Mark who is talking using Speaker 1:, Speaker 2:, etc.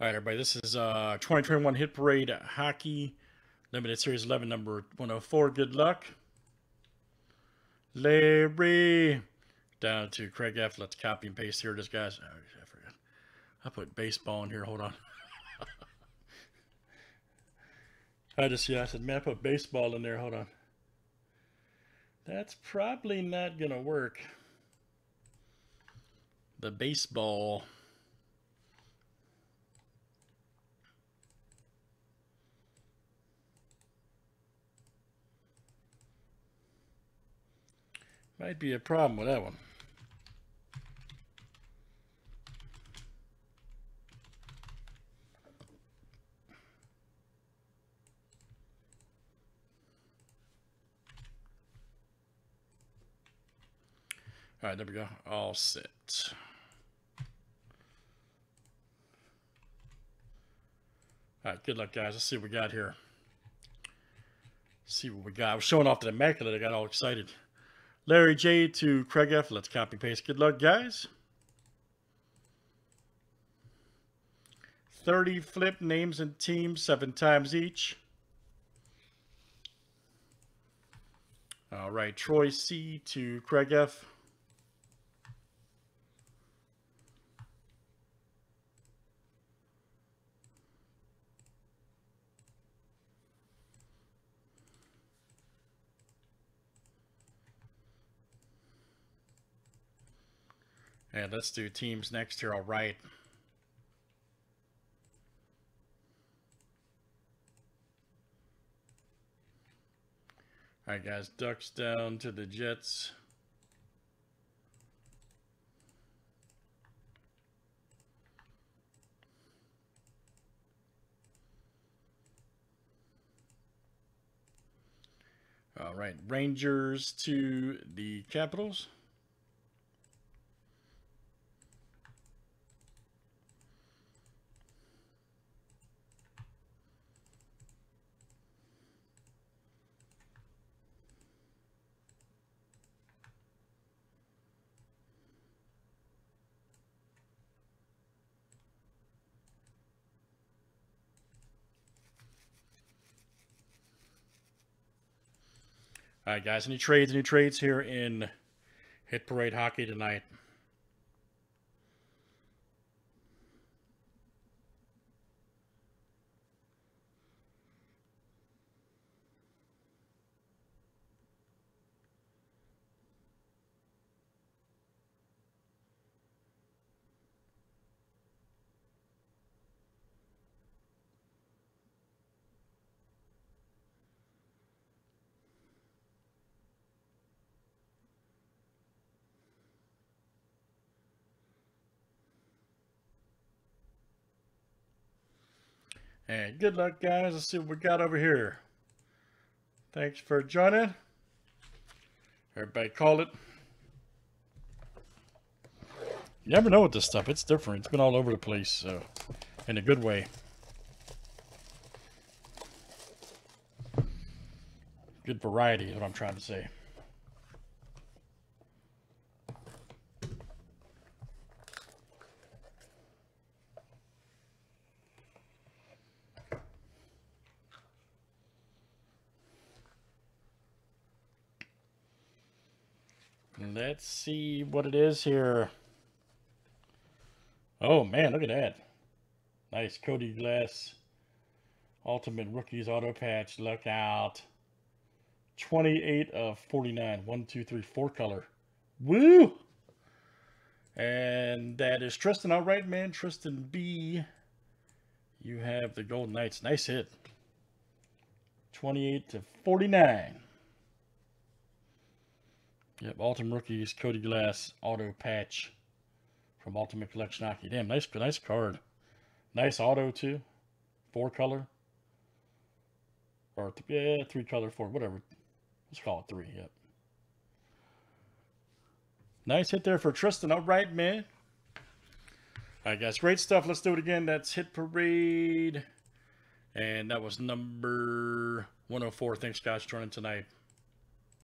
Speaker 1: All right, everybody. This is uh 2021 Hit Parade Hockey Limited Series 11, number 104. Good luck. Larry. Down to Craig F. Let's copy and paste here. This guys. Oh, I forgot. I put baseball in here. Hold on. I just, yeah, I said, man, I put baseball in there. Hold on. That's probably not going to work. The baseball. Might be a problem with that one. All right, there we go. All set. All right, good luck, guys. Let's see what we got here. Let's see what we got. I was showing off the Immaculate. I got all excited. Larry J to Craig F. Let's copy paste. Good luck, guys. 30 flip names and teams, seven times each. All right, Troy C to Craig F. And let's do teams next here. All right. All right, guys. Ducks down to the Jets. All right, Rangers to the Capitals. All right, guys. Any trades? Any trades here in Hit Parade Hockey tonight? And good luck, guys. Let's see what we got over here. Thanks for joining. Everybody call it. You never know with this stuff. It's different. It's been all over the place, so in a good way. Good variety is what I'm trying to say. Let's see what it is here. Oh, man, look at that. Nice Cody Glass. Ultimate Rookies Auto Patch. Look out. 28 of 49. 1, 2, 3, 4 color. Woo! And that is Tristan. All right, man. Tristan B. You have the Golden Knights. Nice hit. 28 to 49. Yep, Ultimate Rookies, Cody Glass, Auto Patch from Ultimate Collection Hockey. Damn, nice, nice card. Nice auto, too. Four color. Or, yeah, three color, four, whatever. Let's call it three, yep. Nice hit there for Tristan. All right, man. All right, guys. Great stuff. Let's do it again. That's Hit Parade. And that was number 104. Thanks, guys, for joining tonight.